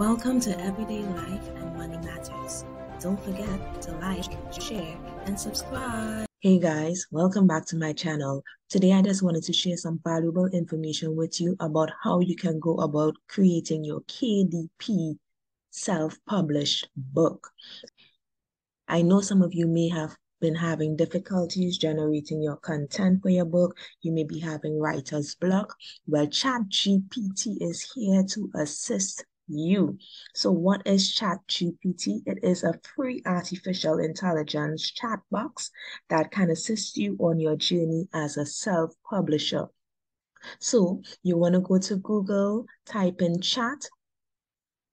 Welcome to Everyday Life and Money Matters. Don't forget to like, share, and subscribe. Hey guys, welcome back to my channel. Today I just wanted to share some valuable information with you about how you can go about creating your KDP self-published book. I know some of you may have been having difficulties generating your content for your book, you may be having writer's block. Well, ChatGPT is here to assist you. So what is ChatGPT? It is a free artificial intelligence chat box that can assist you on your journey as a self-publisher. So you want to go to Google, type in chat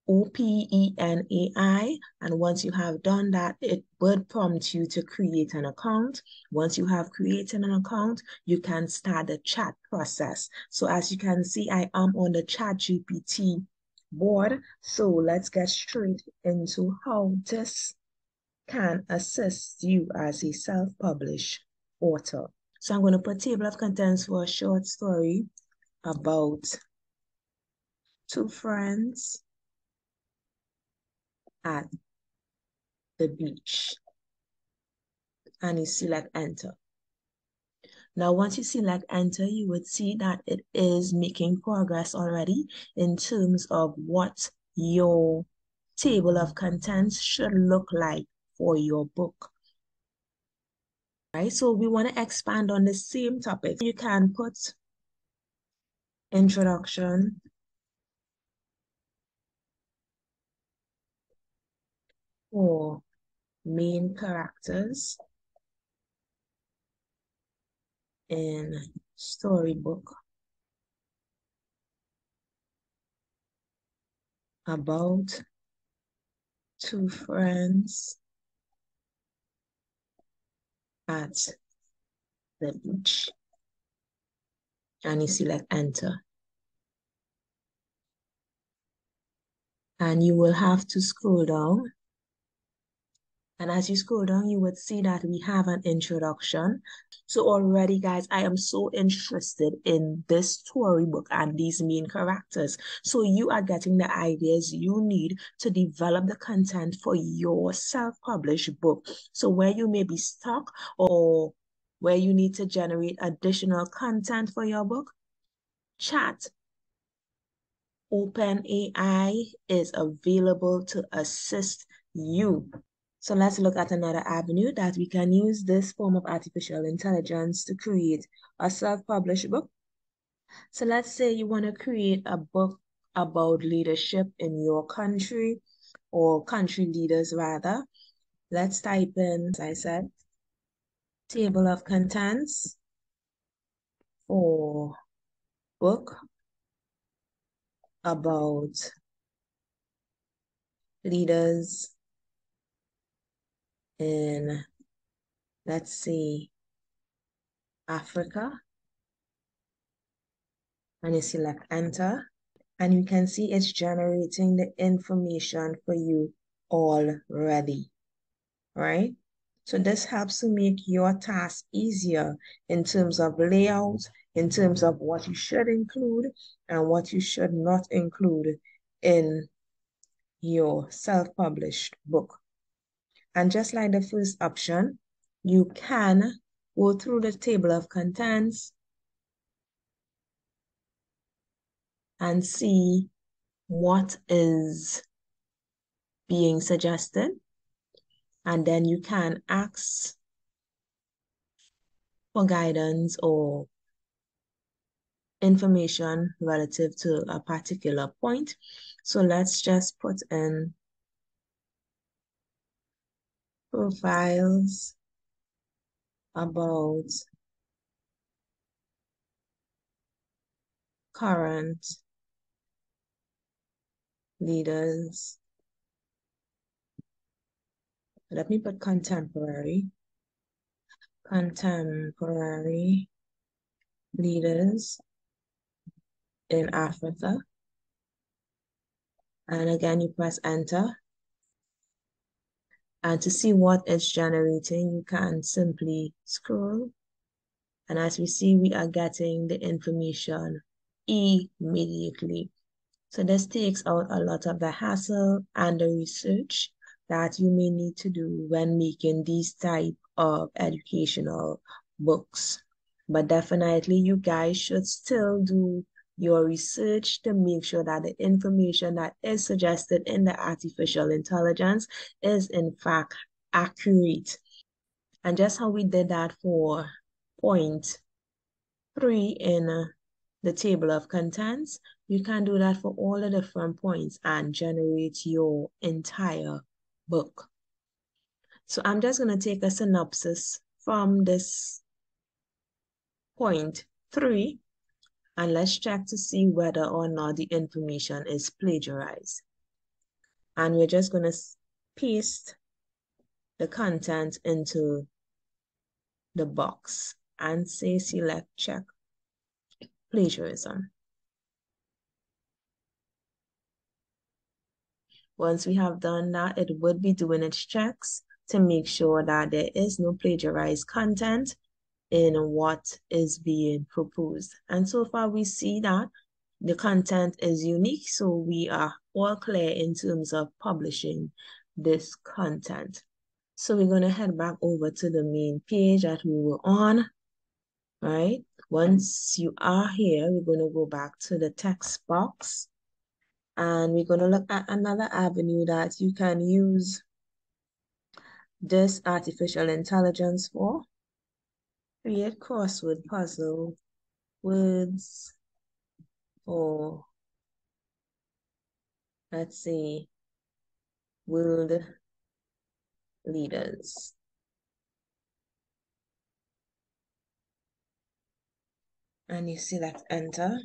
O-P-E-N-A-I. And once you have done that, it would prompt you to create an account. Once you have created an account, you can start the chat process. So as you can see, I am on the chat GPT board. So let's get straight into how this can assist you as a self-published author. So I'm going to put table of contents for a short story about two friends at the beach and you select enter. Now, once you select enter, you would see that it is making progress already in terms of what your table of contents should look like for your book. Right, so we want to expand on the same topic. You can put introduction, for main characters in storybook about two friends at the beach. And you select enter. And you will have to scroll down and as you scroll down, you would see that we have an introduction. So already, guys, I am so interested in this storybook and these main characters. So you are getting the ideas you need to develop the content for your self-published book. So where you may be stuck or where you need to generate additional content for your book, chat OpenAI is available to assist you so let's look at another avenue that we can use this form of artificial intelligence to create a self-published book. So let's say you want to create a book about leadership in your country or country leaders rather. Let's type in, as I said, table of contents for book about leaders in, let's see, Africa. And you select enter. And you can see it's generating the information for you already, right? So this helps to make your task easier in terms of layout, in terms of what you should include and what you should not include in your self-published book. And just like the first option, you can go through the table of contents and see what is being suggested. And then you can ask for guidance or information relative to a particular point. So let's just put in profiles about current leaders. Let me put contemporary. Contemporary leaders in Africa. And again, you press enter. And to see what it's generating, you can simply scroll. And as we see, we are getting the information immediately. So this takes out a lot of the hassle and the research that you may need to do when making these type of educational books. But definitely you guys should still do your research to make sure that the information that is suggested in the artificial intelligence is in fact accurate. And just how we did that for point three in uh, the table of contents, you can do that for all the different points and generate your entire book. So I'm just going to take a synopsis from this point three and let's check to see whether or not the information is plagiarized. And we're just going to paste the content into the box and say select check plagiarism. Once we have done that, it would be doing its checks to make sure that there is no plagiarized content in what is being proposed. And so far we see that the content is unique, so we are all clear in terms of publishing this content. So we're going to head back over to the main page that we were on, right? Once you are here, we're going to go back to the text box and we're going to look at another avenue that you can use this artificial intelligence for. Create crossword puzzle words or let's say world leaders. And you select enter.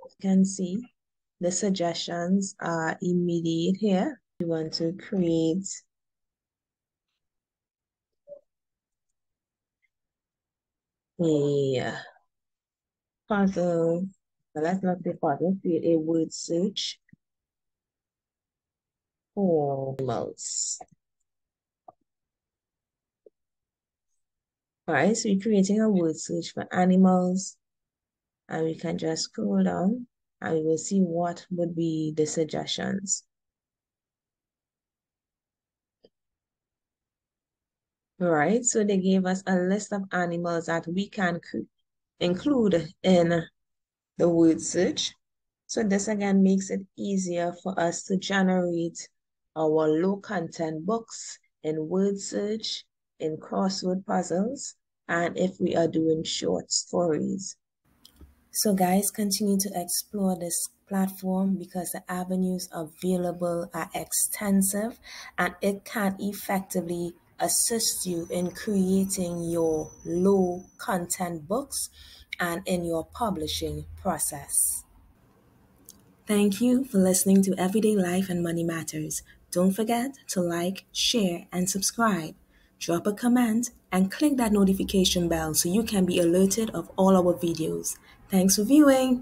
You can see the suggestions are immediate here. You want to create a puzzle. let's not say puzzle, create a word search for animals. All right, so we're creating a word search for animals and we can just scroll down and we will see what would be the suggestions. Right, so they gave us a list of animals that we can include in the word search. So this again makes it easier for us to generate our low content books in word search, in crossword puzzles, and if we are doing short stories. So guys, continue to explore this platform because the avenues available are extensive and it can effectively assist you in creating your low content books and in your publishing process. Thank you for listening to Everyday Life and Money Matters. Don't forget to like, share, and subscribe. Drop a comment and click that notification bell so you can be alerted of all our videos. Thanks for viewing.